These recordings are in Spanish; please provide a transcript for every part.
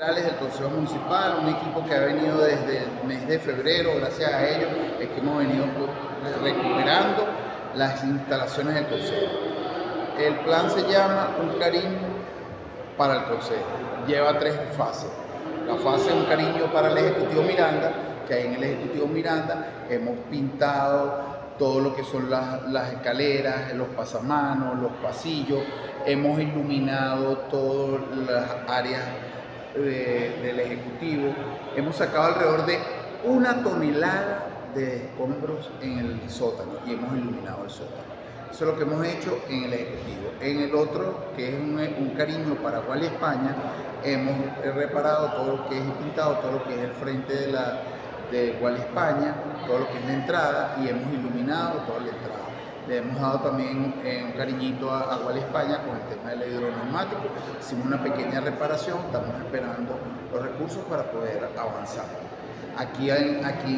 del Consejo Municipal, un equipo que ha venido desde el mes de febrero, gracias a ellos es que hemos venido recuperando las instalaciones del Consejo. El plan se llama Un cariño para el Consejo, lleva tres fases. La fase Un cariño para el Ejecutivo Miranda, que ahí en el Ejecutivo Miranda hemos pintado todo lo que son las escaleras, los pasamanos, los pasillos, hemos iluminado todas las áreas del Ejecutivo, hemos sacado alrededor de una tonelada de escombros en el sótano y hemos iluminado el sótano. Eso es lo que hemos hecho en el Ejecutivo. En el otro, que es un, cariño para Guali España, hemos reparado todo lo que es pintado, todo lo que es el frente de la de Guali España, todo lo que es la entrada y hemos iluminado toda la entrada. Le hemos dado también eh, un cariñito a, a España con el tema del hidroneumático. Hicimos una pequeña reparación, estamos esperando los recursos para poder avanzar. Aquí, aquí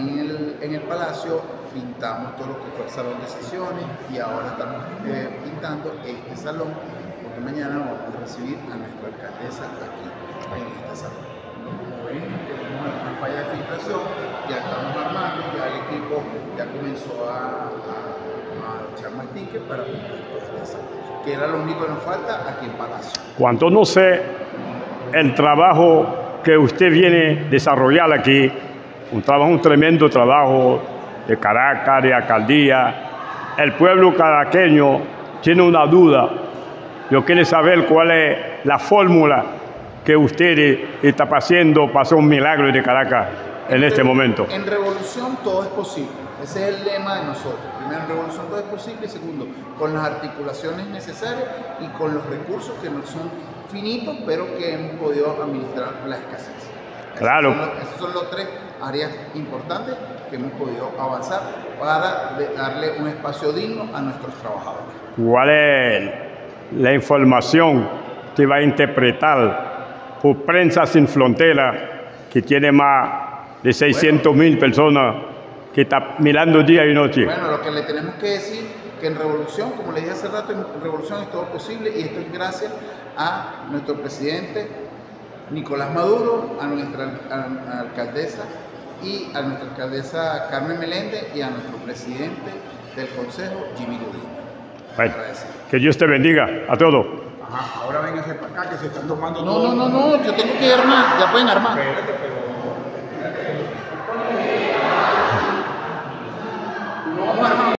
en, el, Palacio pintamos todo lo que fue el salón de sesiones y ahora estamos eh, pintando este salón porque mañana vamos a recibir a nuestra alcaldesa aquí en este salón. Como ven, tenemos una falla de filtración, ya estamos armando, el equipo ya comenzó a para que era lo único que nos falta aquí en Palacio. Cuanto no sé el trabajo que usted viene a desarrollar aquí, un trabajo, un tremendo trabajo de Caracas, de alcaldía, el pueblo caraqueño tiene una duda. Yo quiero saber cuál es la fórmula que usted está haciendo para hacer un milagro de Caracas en este momento. En revolución todo es posible. Ese es el lema de nosotros. Primero, en revolución todo es posible. Y segundo, con las articulaciones necesarias y con los recursos que no son finitos, pero que hemos podido administrar la escasez. Claro. Esas son, las tres áreas importantes que hemos podido avanzar para darle un espacio digno a nuestros trabajadores. ¿Cuál es la información que va a interpretar por Prensa Sin Frontera, que tiene más de 600 mil personas que está mirando día y noche. Bueno, lo que le tenemos que decir que en Revolución, como le dije hace rato, en Revolución es todo posible y esto es gracias a nuestro presidente Nicolás Maduro, a nuestra alcaldesa y a nuestra alcaldesa Carmen Meléndez y a nuestro presidente del Consejo, Jimmy Godín. que Dios te bendiga a todos. ahora véngase para acá que se están tomando No, no, no, no, yo tengo que armar, ya pueden armar.